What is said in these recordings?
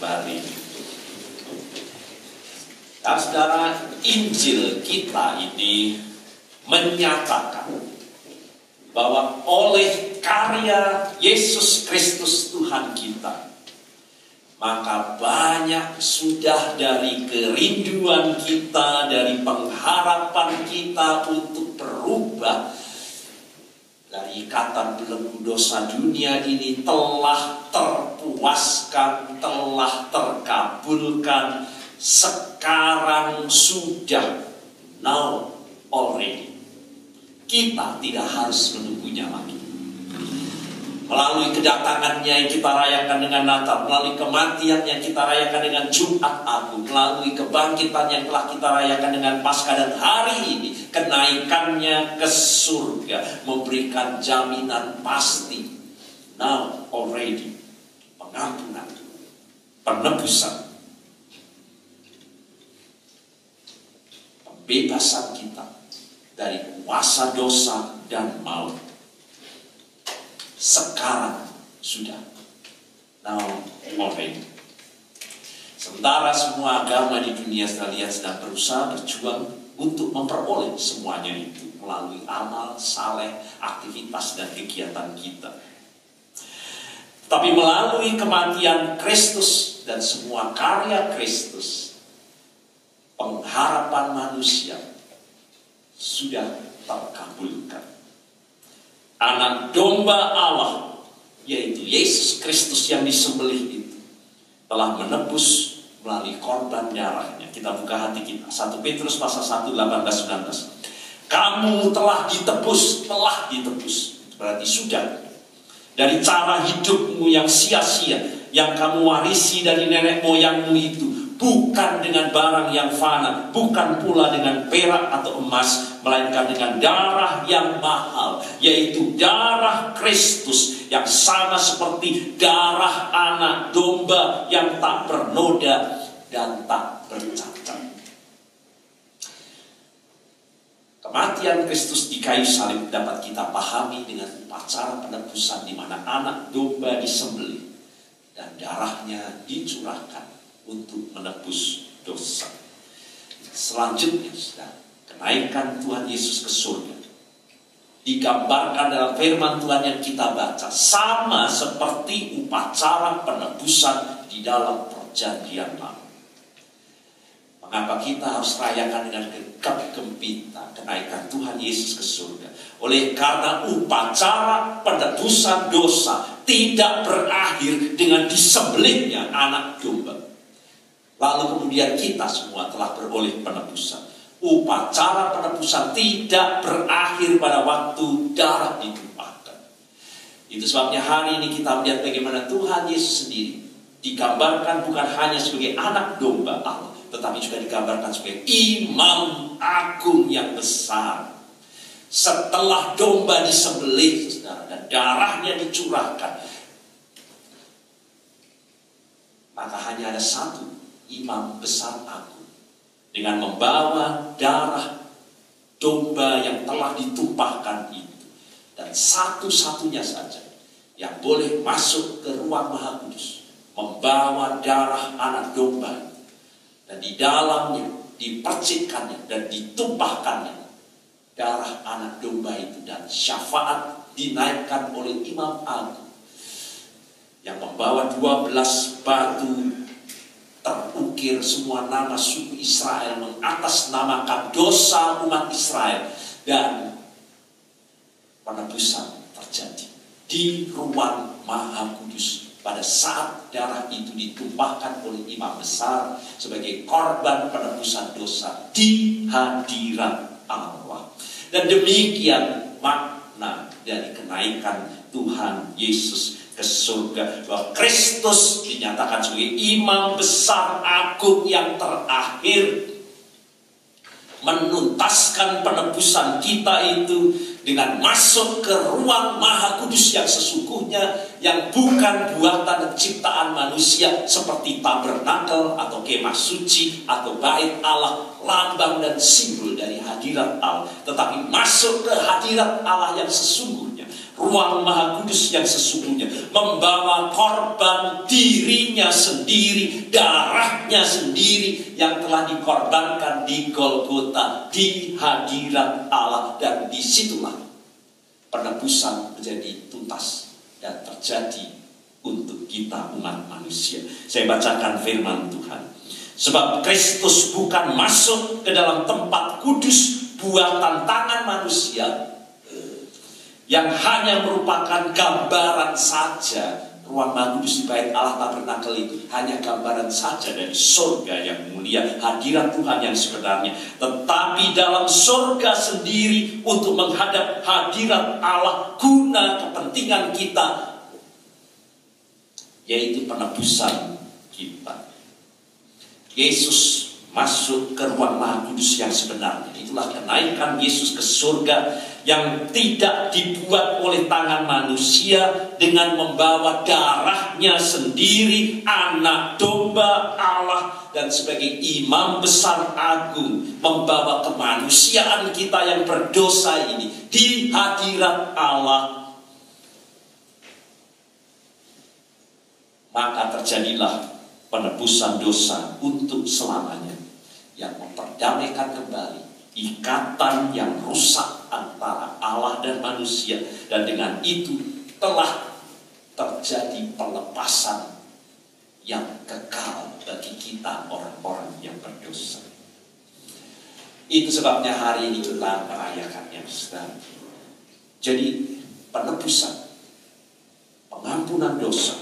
kembali. Dan saudara, Injil kita ini menyatakan bahwa oleh karya Yesus Kristus Tuhan kita, maka banyak sudah dari kerinduan kita, dari pengharapan kita untuk berubah dari ikatan belenggu dosa dunia ini telah terpuaskan, telah terkabulkan, sekarang sudah, now already. Kita tidak harus menunggunya lagi melalui kedatangannya yang kita rayakan dengan Natal, melalui kematian yang kita rayakan dengan Jumat Agung, melalui kebangkitan yang telah kita rayakan dengan Paskah dan hari ini, kenaikannya ke surga memberikan jaminan pasti. Now already pengampunan, penebusan, pembebasan kita dari kuasa dosa dan maut sekarang sudah. Now already. Sementara semua agama di dunia sedang berusaha berjuang untuk memperoleh semuanya itu melalui amal, saleh, aktivitas dan kegiatan kita. Tapi melalui kematian Kristus dan semua karya Kristus, pengharapan manusia sudah terkabulkan anak domba Allah yaitu Yesus Kristus yang disembelih itu telah menebus melalui korban darahnya. Kita buka hati kita. 1 Petrus pasal 1 18 19. Kamu telah ditebus, telah ditebus. Berarti sudah. Dari cara hidupmu yang sia-sia, yang kamu warisi dari nenek moyangmu itu, bukan dengan barang yang fana, bukan pula dengan perak atau emas, melainkan dengan darah yang mahal, yaitu darah Kristus yang sama seperti darah anak domba yang tak bernoda dan tak bercacat. Kematian Kristus di kayu salib dapat kita pahami dengan upacara penebusan di mana anak domba disembelih dan darahnya dicurahkan untuk menebus dosa. Selanjutnya, sudah kenaikan Tuhan Yesus ke surga. Digambarkan dalam firman Tuhan yang kita baca. Sama seperti upacara penebusan di dalam perjanjian lama. Mengapa kita harus rayakan dengan gegap gempita kenaikan Tuhan Yesus ke surga? Oleh karena upacara penebusan dosa tidak berakhir dengan disembelihnya anak domba. Lalu kemudian kita semua telah beroleh penebusan. Upacara penebusan tidak berakhir pada waktu darah ditumpahkan. Itu sebabnya hari ini kita melihat bagaimana Tuhan Yesus sendiri digambarkan bukan hanya sebagai anak domba Allah, tetapi juga digambarkan sebagai imam agung yang besar. Setelah domba disembelih, saudara, dan darahnya dicurahkan, maka hanya ada satu imam besar aku dengan membawa darah domba yang telah ditumpahkan itu. Dan satu-satunya saja yang boleh masuk ke ruang maha kudus membawa darah anak domba. Dan di dalamnya dipercikkannya dan ditumpahkannya darah anak domba itu. Dan syafaat dinaikkan oleh imam agung yang membawa 12 batu terukir semua nama suku Israel mengatasnamakan dosa umat Israel. Dan penebusan terjadi di ruang maha kudus. Pada saat darah itu ditumpahkan oleh imam besar sebagai korban penebusan dosa di hadirat Allah. Dan demikian makna dari kenaikan Tuhan Yesus ke surga. Bahwa Kristus dinyatakan sebagai imam besar agung yang terakhir. Menuntaskan penebusan kita itu dengan masuk ke ruang maha kudus yang sesungguhnya yang bukan buatan ciptaan manusia seperti tabernakel atau kemah suci atau bait Allah lambang dan simbol dari hadirat Allah tetapi masuk ke hadirat Allah yang sesungguhnya ruang maha kudus yang sesungguhnya. Membawa korban dirinya sendiri, darahnya sendiri yang telah dikorbankan di Golgota, di hadirat Allah. Dan di situlah penebusan menjadi tuntas dan terjadi untuk kita umat manusia. Saya bacakan firman Tuhan. Sebab Kristus bukan masuk ke dalam tempat kudus buatan tangan manusia, yang hanya merupakan gambaran saja. Ruang kudus di bait Allah tabernakel itu hanya gambaran saja dari surga yang mulia. Hadirat Tuhan yang sebenarnya. Tetapi dalam surga sendiri untuk menghadap hadirat Allah guna kepentingan kita yaitu penebusan kita. Yesus masuk ke ruang maha kudus yang sebenarnya. Itulah kenaikan Yesus ke surga yang tidak dibuat oleh tangan manusia dengan membawa darahnya sendiri anak domba Allah dan sebagai imam besar agung membawa kemanusiaan kita yang berdosa ini di hadirat Allah. Maka terjadilah penebusan dosa untuk selamanya yang memperdamaikan kembali ikatan yang rusak antara Allah dan manusia dan dengan itu telah terjadi pelepasan yang kekal bagi kita orang-orang yang berdosa. Itu sebabnya hari ini kita merayakannya, saudara. Jadi penebusan, pengampunan dosa,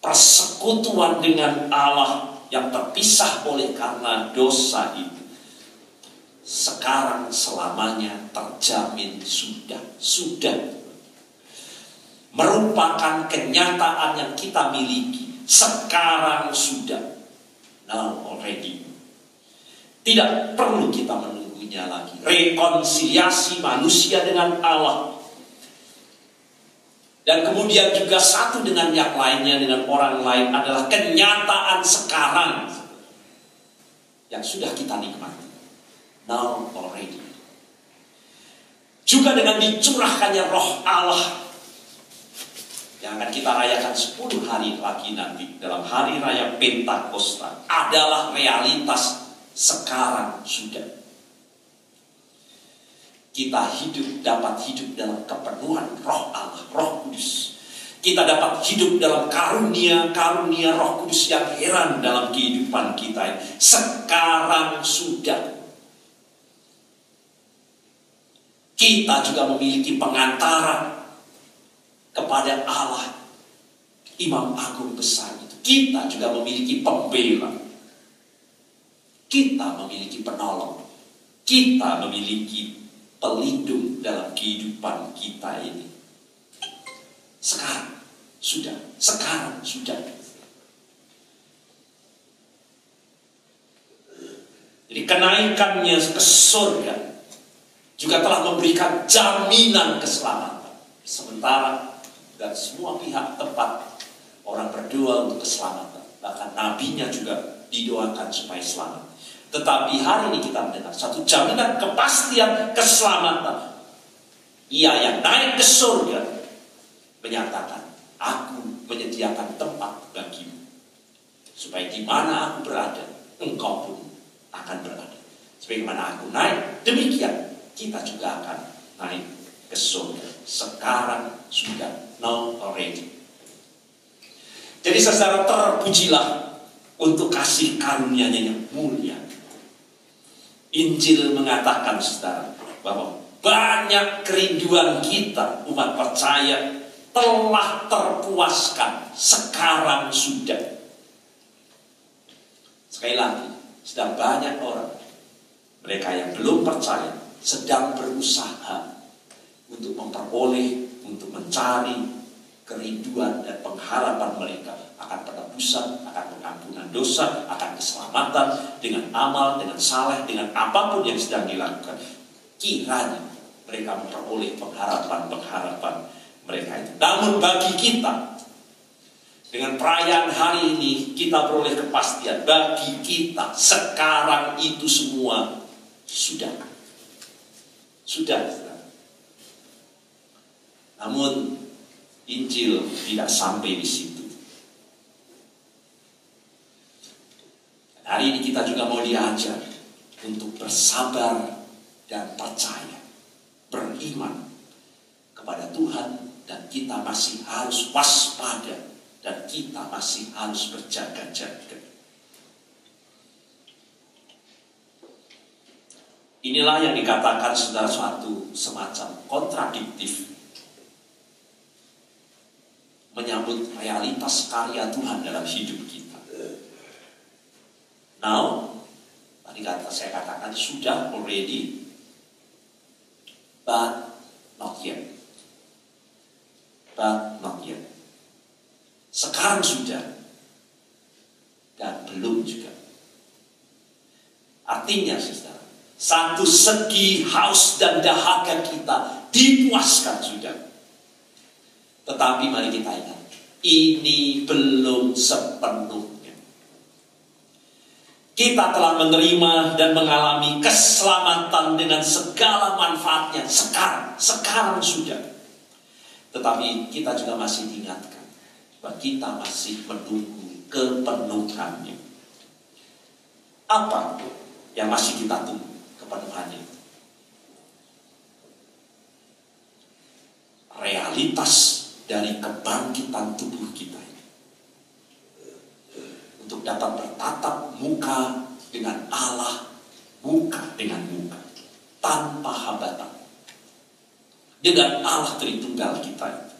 persekutuan dengan Allah yang terpisah oleh karena dosa itu sekarang selamanya terjamin sudah sudah. Merupakan kenyataan yang kita miliki. Sekarang sudah. Now already. Tidak perlu kita menunggunya lagi. Rekonsiliasi manusia dengan Allah. Dan kemudian juga satu dengan yang lainnya dengan orang lain adalah kenyataan sekarang yang sudah kita nikmati now already. Juga dengan dicurahkannya roh Allah yang akan kita rayakan 10 hari lagi nanti dalam hari raya Pentakosta adalah realitas sekarang sudah. Kita hidup dapat hidup dalam kepenuhan roh Allah, roh kudus. Kita dapat hidup dalam karunia-karunia roh kudus yang heran dalam kehidupan kita. Sekarang sudah Kita juga memiliki pengantara kepada Allah. Imam Agung besar itu. Kita juga memiliki pembela. Kita memiliki penolong. Kita memiliki pelindung dalam kehidupan kita ini. Sekarang sudah, sekarang sudah. Jadi kenaikannya ke surga juga telah memberikan jaminan keselamatan. Sementara dan semua pihak tempat orang berdoa untuk keselamatan. Bahkan nabinya juga didoakan supaya selamat. Tetapi hari ini kita mendengar satu jaminan kepastian keselamatan. Ia yang naik ke surga menyatakan, aku menyediakan tempat bagimu. Supaya di mana aku berada, engkau pun akan berada. Sebagaimana aku naik, demikian kita juga akan naik ke surga. Sekarang sudah now already. Jadi secara terpujilah untuk kasih karunia-Nya yang mulia. Injil mengatakan saudara bahwa banyak kerinduan kita umat percaya telah terpuaskan sekarang sudah. Sekali lagi, sedang banyak orang mereka yang belum percaya sedang berusaha untuk memperoleh, untuk mencari kerinduan dan pengharapan mereka akan penebusan, akan pengampunan dosa, akan keselamatan dengan amal, dengan saleh, dengan apa pun yang sedang dilakukan. Kiranya mereka memperoleh pengharapan-pengharapan mereka itu. Namun bagi kita, dengan perayaan hari ini kita beroleh kepastian bagi kita sekarang itu semua sudah sudah. Namun Injil tidak sampai di situ. Hari ini kita juga mau diajar untuk bersabar dan percaya, beriman kepada Tuhan dan kita masih harus waspada dan kita masih harus berjaga-jaga. Inilah yang dikatakan saudara suatu semacam kontradiktif menyambut realitas karya Tuhan dalam hidup kita. Now, tadi kata saya katakan sudah already, but not yet. But not yet. Sekarang sudah, dan belum juga. Artinya, saudara, satu segi haus dan dahaga kita dipuaskan sudah tetapi mari kita ingat, ini belum sepenuhnya. Kita telah menerima dan mengalami keselamatan dengan segala manfaatnya sekarang, sekarang sudah. Tetapi kita juga masih diingatkan bahwa kita masih menunggu kepenuhannya. Apa yang masih kita tunggu kepenuhannya? Realitas dari kebangkitan tubuh kita ini. Untuk dapat bertatap muka dengan Allah, muka dengan muka, tanpa hambatan. Dengan Allah Tritunggal kita itu.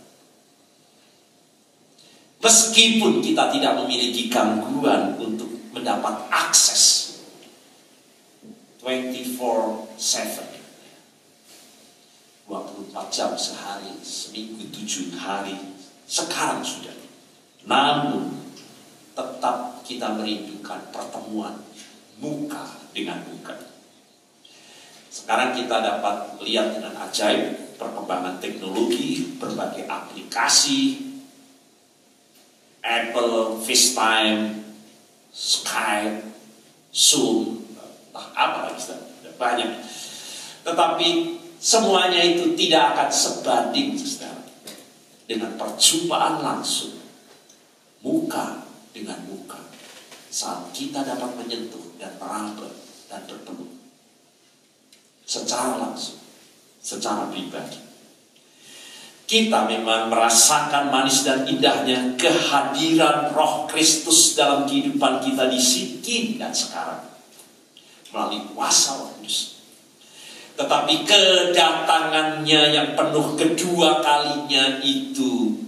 Meskipun kita tidak memiliki gangguan untuk mendapat akses 24-7 24 jam sehari, seminggu tujuh hari, sekarang sudah. Namun, tetap kita merindukan pertemuan muka dengan muka. Sekarang kita dapat lihat dengan ajaib perkembangan teknologi, berbagai aplikasi, Apple, FaceTime, Skype, Zoom, apa lagi, banyak. Tetapi Semuanya itu tidak akan sebanding saudara, dengan perjumpaan langsung. Muka dengan muka. Saat kita dapat menyentuh dan meraba dan bertemu. Secara langsung, secara pribadi. Kita memang merasakan manis dan indahnya kehadiran Roh Kristus dalam kehidupan kita di sini dan sekarang melalui kuasa Roh Kudus. Tetapi kedatangannya yang penuh kedua kalinya itu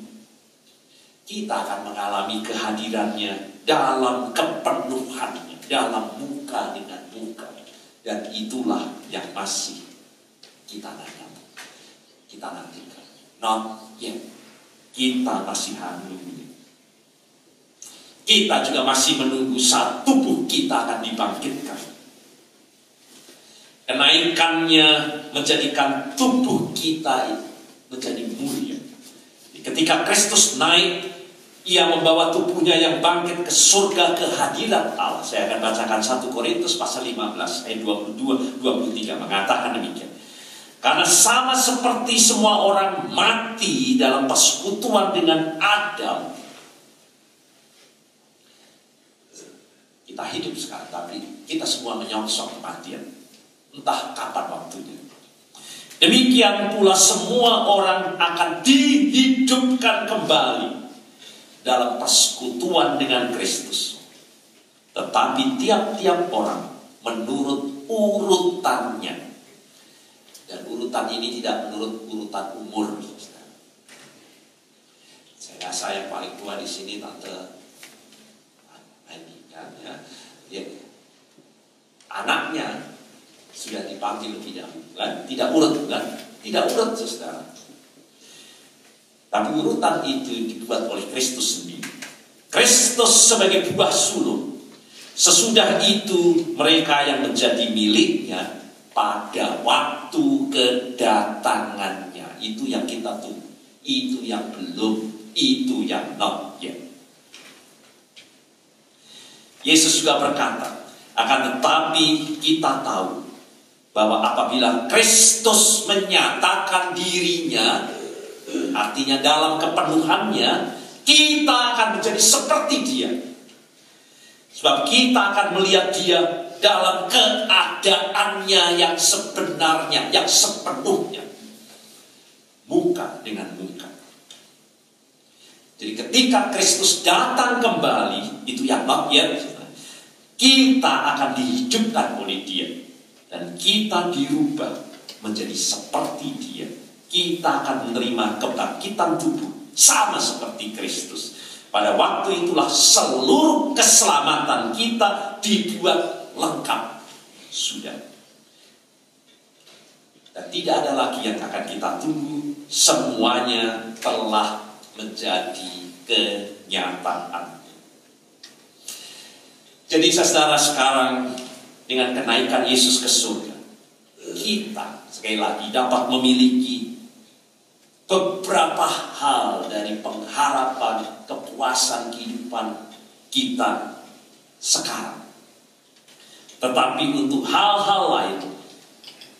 kita akan mengalami kehadirannya dalam kepenuhannya, dalam muka dengan muka. Dan itulah yang masih kita nantikan. Kita nantikan. Not yet. Kita masih menunggu. Kita juga masih menunggu saat tubuh kita akan dibangkitkan kenaikannya menjadikan tubuh kita menjadi mulia. Ketika Kristus naik, ia membawa tubuhnya yang bangkit ke surga kehadiran Allah. Saya akan bacakan 1 Korintus pasal 15 ayat 22 23 mengatakan demikian. Karena sama seperti semua orang mati dalam persekutuan dengan Adam. Kita hidup sekarang, tapi kita semua menyongsong kematian. Entah kapan waktunya. Demikian pula semua orang akan dihidupkan kembali dalam persekutuan dengan Kristus. Tetapi tiap-tiap orang menurut urutannya. Dan urutan ini tidak menurut urutan umur. Saya rasa yang paling tua di sini tante ini kan ya. ya. Anaknya sudah dipanggil dahulu kan? Tidak urut kan? Tidak urut saudara. Tapi urutan itu dibuat oleh Kristus sendiri. Kristus sebagai buah sulung. Sesudah itu mereka yang menjadi miliknya pada waktu kedatangannya. Itu yang kita tunggu. Itu yang belum. Itu yang not yet. Yesus juga berkata akan tetapi kita tahu bahwa apabila Kristus menyatakan dirinya Artinya dalam kepenuhannya kita akan menjadi seperti dia. Sebab kita akan melihat dia dalam keadaannya yang sebenarnya, yang sepenuhnya. Muka dengan muka. Jadi ketika Kristus datang kembali, itu yang bagian kita akan dihidupkan oleh dia. Dan kita dirubah menjadi seperti dia. Kita akan menerima kebangkitan tubuh sama seperti Kristus. Pada waktu itulah seluruh keselamatan kita dibuat lengkap. Sudah. Dan tidak ada lagi yang akan kita tunggu. Semuanya telah menjadi kenyataan. Jadi saudara sekarang dengan kenaikan Yesus ke surga, kita sekali lagi dapat memiliki beberapa hal dari pengharapan kepuasan kehidupan kita sekarang. Tetapi untuk hal-hal lain,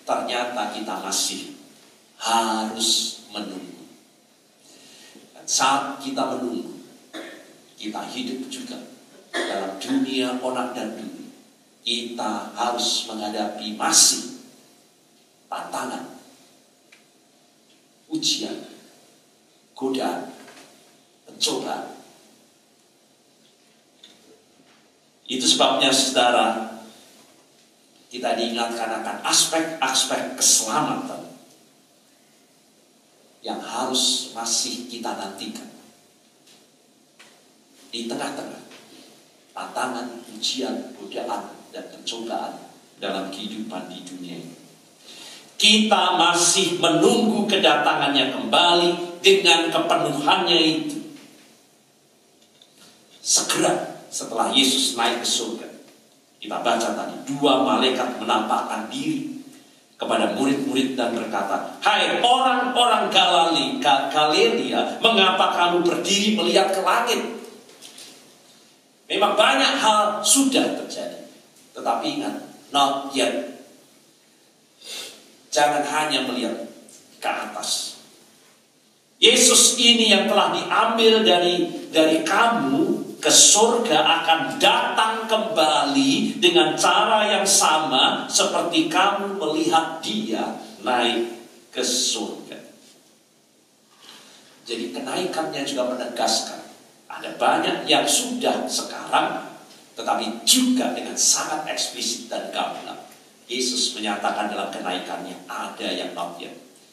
ternyata kita masih harus menunggu saat kita menunggu, kita hidup juga dalam dunia onak dan duri. Kita harus menghadapi masih tantangan, ujian, godaan, pencobaan. Itu sebabnya saudara, kita diingatkan akan aspek-aspek keselamatan yang harus masih kita nantikan. Di tengah-tengah tantangan, ujian, godaan, dan pencobaan dalam kehidupan di dunia ini. Kita masih menunggu kedatangannya kembali dengan kepenuhannya itu. Segera setelah Yesus naik ke surga. Kita baca tadi, dua malaikat menampakkan diri kepada murid-murid dan berkata, Hai orang-orang Galilea, Galilea, mengapa kamu berdiri melihat ke langit? Memang banyak hal sudah terjadi. Tetapi ingat, not yet. Jangan hanya melihat ke atas. Yesus ini yang telah diambil dari dari kamu ke surga akan datang kembali dengan cara yang sama seperti kamu melihat dia naik ke surga. Jadi kenaikannya juga menegaskan ada banyak yang sudah sekarang tetapi juga dengan sangat eksplisit dan gamblang. Yesus menyatakan dalam kenaikannya ada yang not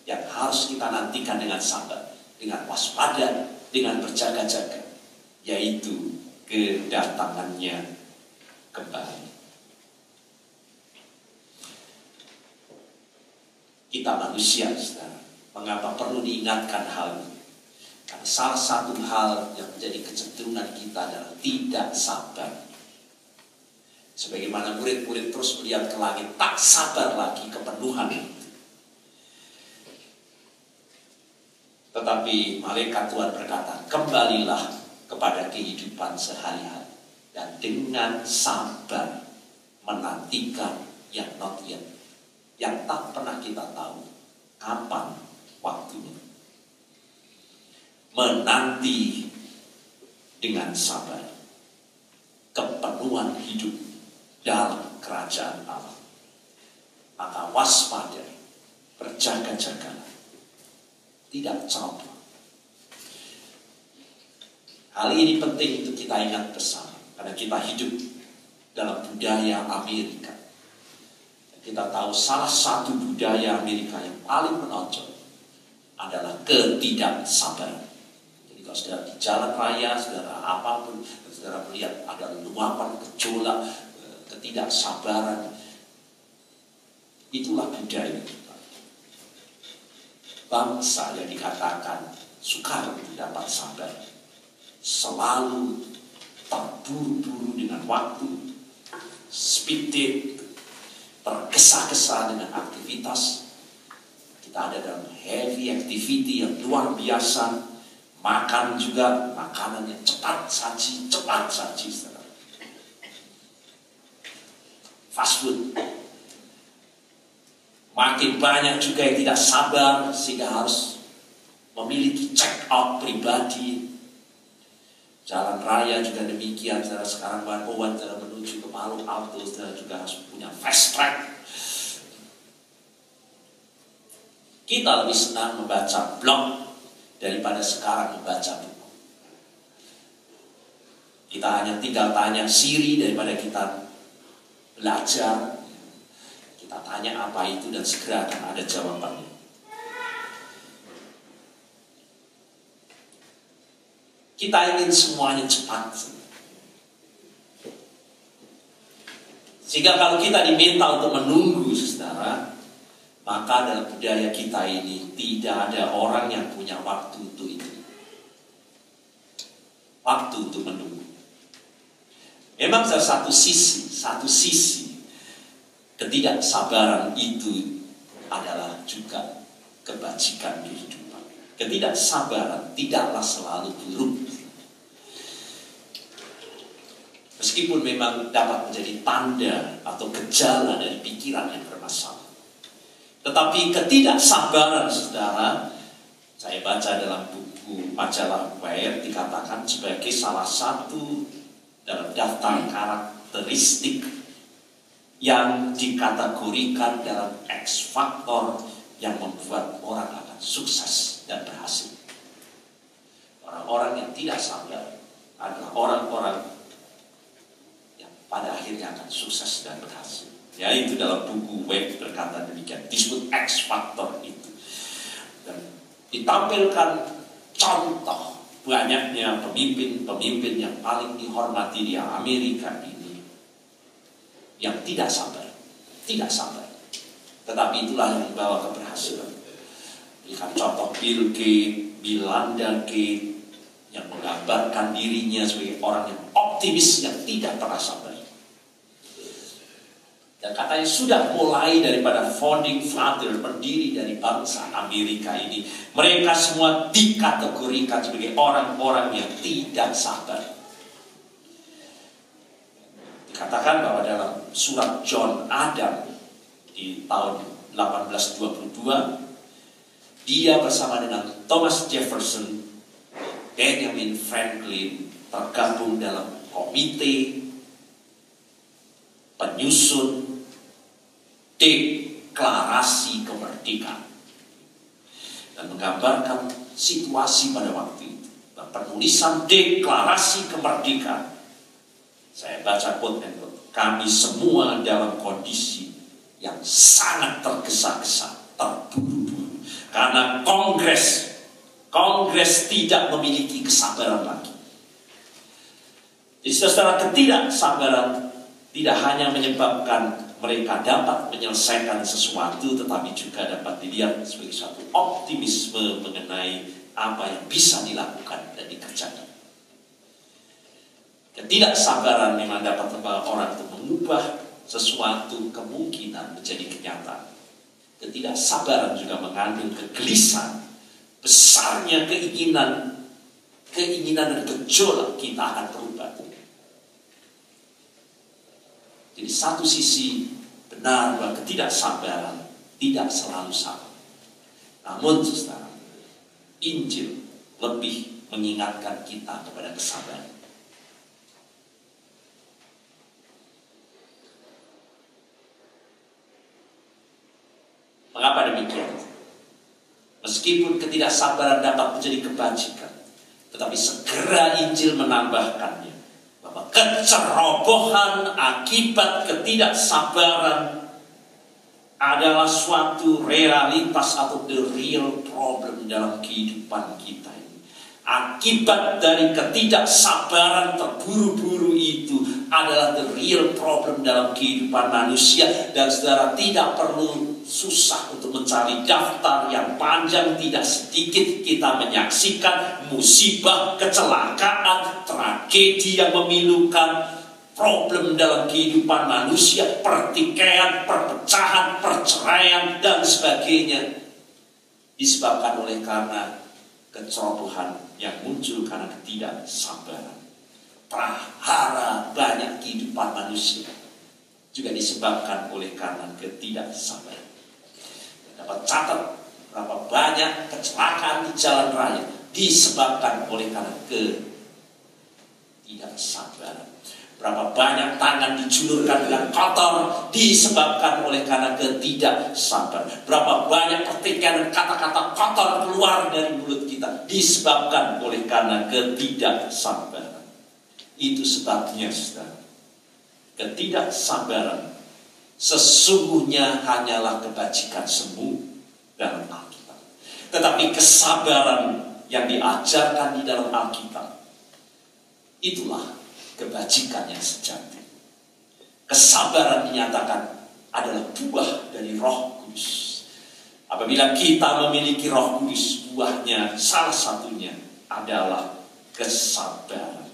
yang harus kita nantikan dengan sabar, dengan waspada, dengan berjaga-jaga yaitu kedatangannya kembali. Kita manusia, saudara, mengapa perlu diingatkan hal ini? Karena salah satu hal yang menjadi kecenderungan kita adalah tidak sabar. Sebagaimana murid-murid terus melihat ke langit, tak sabar lagi kepenuhan. Tetapi malaikat Tuhan berkata, kembalilah kepada kehidupan sehari-hari dan dengan sabar menantikan yang not yet yang tak pernah kita tahu kapan waktunya menanti dengan sabar kepenuhan hidup dalam kerajaan Allah maka waspada berjaga-jaga tidak coba Hal ini penting untuk kita ingat bersama. Karena kita hidup dalam budaya Amerika. Kita tahu salah satu budaya Amerika yang paling menonjol adalah ketidaksabaran. Jadi kalau saudara di jalan raya, saudara apa pun, saudara melihat ada luapan gejolak, eh, ketidaksabaran, itulah budaya kita. Bangsa yang dikatakan sukar dapat sabar selalu terburu-buru dengan waktu, speed tergesa-gesa dengan aktivitas. Kita ada dalam heavy activity yang luar biasa. Makan juga makanan yang cepat saji, cepat saji. Fast food. Makin banyak juga yang tidak sabar sehingga harus memiliki check out pribadi. Jalan raya juga demikian, saudara sekarang Bahan saudara menuju ke Palu Alto, juga harus punya fast track. Kita lebih senang membaca blog daripada sekarang membaca buku. Kita hanya tinggal tanya Siri daripada kita belajar. Kita tanya apa itu dan segera akan ada jawabannya. Kita ingin semuanya cepat. Sehingga kalau kita diminta untuk menunggu, saudara, maka dalam budaya kita ini tidak ada orang yang punya waktu untuk itu. Waktu untuk menunggu. Memang satu sisi, satu sisi ketidaksabaran itu adalah juga kebajikan kehidupan. Ketidaksabaran tidaklah selalu buruk. Meskipun memang dapat menjadi tanda atau gejala dari pikiran yang bermasalah. Tetapi ketidaksabaran saudara, saya baca dalam buku majalah Wire dikatakan sebagai salah satu dalam daftar karakteristik yang dikategorikan dalam X faktor yang membuat orang akan sukses dan berhasil. Orang-orang yang tidak sabar adalah orang-orang yang pada akhirnya akan sukses dan berhasil. Ya itu dalam buku web berkata demikian. Disebut X factor itu. Dan ditampilkan contoh banyaknya pemimpin-pemimpin yang paling dihormati di Amerika ini yang tidak sabar, tidak sabar. Tetapi itulah yang membawa keberhasilan. Berikan contoh Bill Gates, Bilanda Gates yang menggambarkan dirinya sebagai orang yang optimis yang tidak sabar. Dan katanya sudah mulai daripada founding father, pendiri dari bangsa Amerika ini. Mereka semua dikategorikan sebagai orang-orang yang tidak sabar. Dikatakan bahwa dalam surat John Adam di tahun 1822, dia bersama dengan Thomas Jefferson, Benjamin Franklin tergabung dalam komite penyusun deklarasi kemerdekaan dan menggambarkan situasi pada waktu itu. Dan penulisan deklarasi kemerdekaan, saya baca quote and kami semua dalam kondisi yang sangat tergesa-gesa, terburu-buru. Karena Kongres, Kongres tidak memiliki kesabaran lagi. Jadi secara ketidaksabaran tidak hanya menyebabkan mereka dapat menyelesaikan sesuatu tetapi juga dapat dilihat sebagai suatu optimisme mengenai apa yang bisa dilakukan dan dikerjakan. Ketidaksabaran memang dapat membawa orang untuk mengubah sesuatu kemungkinan menjadi kenyataan. Ketidaksabaran juga mengandung kegelisahan, besarnya keinginan, keinginan dan gejolak kita akan berubah. Jadi satu sisi benar bahwa ketidaksabaran tidak selalu sama. Namun saudara, Injil lebih mengingatkan kita kepada kesabaran. Mengapa demikian? Meskipun ketidaksabaran dapat menjadi kebajikan, tetapi segera Injil menambahkannya kecerobohan akibat ketidaksabaran adalah suatu realitas atau the real problem dalam kehidupan kita ini. Akibat dari ketidaksabaran terburu-buru itu adalah the real problem dalam kehidupan manusia dan saudara tidak perlu susah untuk mencari daftar yang panjang tidak sedikit kita menyaksikan musibah, kecelakaan, tragedi yang memilukan problem dalam kehidupan manusia, pertikaian, perpecahan, perceraian dan sebagainya disebabkan oleh karena kecerobohan yang muncul karena ketidaksabaran. Prahara banyak kehidupan manusia juga disebabkan oleh karena ketidaksabaran dapat catat Berapa banyak kecelakaan di jalan raya disebabkan oleh karena ketidaksabaran. Berapa banyak tangan dijulurkan dengan kotor disebabkan oleh karena ketidaksabaran. Berapa banyak pertikaian kata-kata kotor keluar dari mulut kita disebabkan oleh karena ketidaksabaran. Itu sebabnya saudara. Ketidaksabaran sesungguhnya hanyalah kebajikan semu dalam Alkitab. Tetapi kesabaran yang diajarkan di dalam Alkitab itulah kebajikan yang sejati. Kesabaran dinyatakan adalah buah dari Roh Kudus. Apabila kita memiliki Roh Kudus, buahnya salah satunya adalah kesabaran.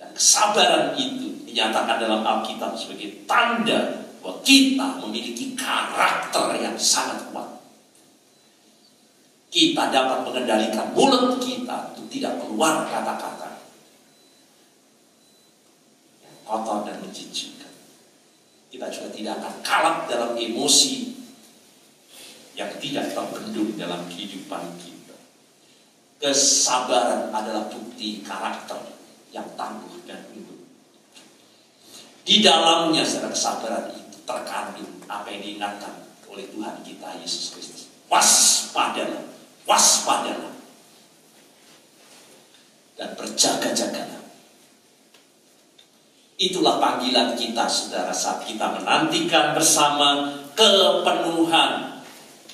Dan kesabaran itu dinyatakan dalam Alkitab sebagai tanda bahwa kita memiliki karakter yang sangat kuat. Kita dapat mengendalikan mulut kita untuk tidak keluar kata-kata yang kotor dan menjijikkan. Kita juga tidak akan kalah dalam emosi yang tidak terbendung dalam kehidupan kita. Kesabaran adalah bukti karakter yang tangguh dan unggul. Di dalamnya secara kesabaran itu terkandung apa yang diingatkan oleh Tuhan kita Yesus Kristus. Waspadalah, waspadalah. Dan berjaga-jagalah. Itulah panggilan kita saudara saat kita menantikan bersama kepenuhan.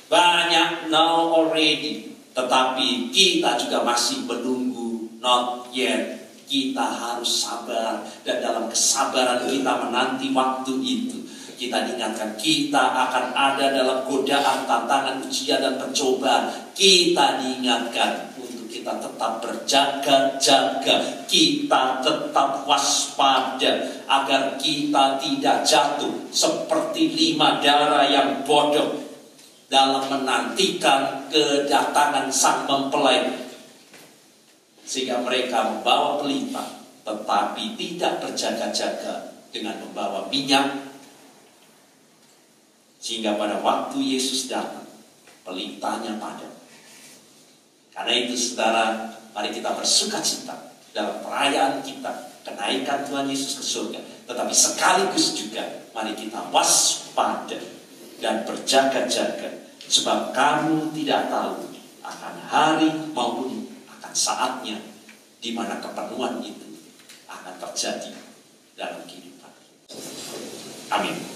Banyak now already. Tetapi kita juga masih menunggu not yet kita harus sabar dan dalam kesabaran kita menanti waktu itu kita diingatkan kita akan ada dalam godaan, tantangan, ujian dan pencobaan. Kita diingatkan kita tetap berjaga-jaga, kita tetap waspada agar kita tidak jatuh seperti lima darah yang bodoh dalam menantikan kedatangan sang mempelai. Sehingga mereka membawa pelita tetapi tidak berjaga-jaga dengan membawa minyak. Sehingga pada waktu Yesus datang, pelitanya padam. Karena itu saudara, mari kita bersuka cita dalam perayaan kita, kenaikan Tuhan Yesus ke surga. Tetapi sekaligus juga, mari kita waspada dan berjaga-jaga. Sebab kamu tidak tahu akan hari maupun akan saatnya di mana kepenuhan itu akan terjadi dalam kehidupan. Amin.